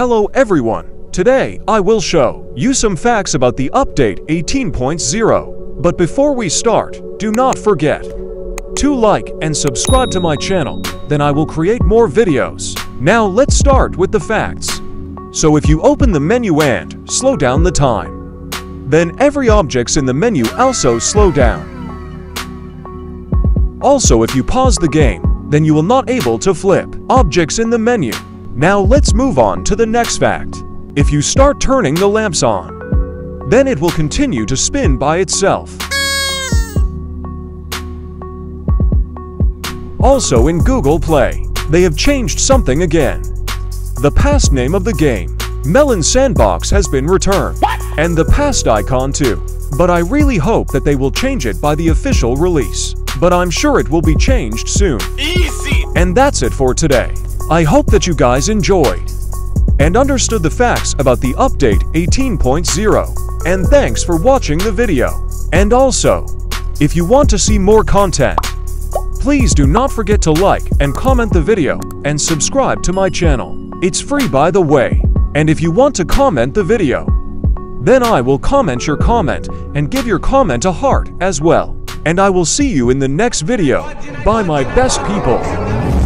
Hello everyone! Today, I will show you some facts about the update 18.0. But before we start, do not forget to like and subscribe to my channel, then I will create more videos. Now let's start with the facts. So if you open the menu and slow down the time, then every objects in the menu also slow down. Also if you pause the game, then you will not able to flip objects in the menu. Now let's move on to the next fact. If you start turning the lamps on, then it will continue to spin by itself. Also in Google Play, they have changed something again. The past name of the game, Melon Sandbox has been returned. And the past icon too. But I really hope that they will change it by the official release. But I'm sure it will be changed soon. Easy! And that's it for today. I hope that you guys enjoyed and understood the facts about the update 18.0. And thanks for watching the video. And also, if you want to see more content, please do not forget to like and comment the video and subscribe to my channel. It's free by the way. And if you want to comment the video, then I will comment your comment and give your comment a heart as well. And I will see you in the next video. Bye my best people.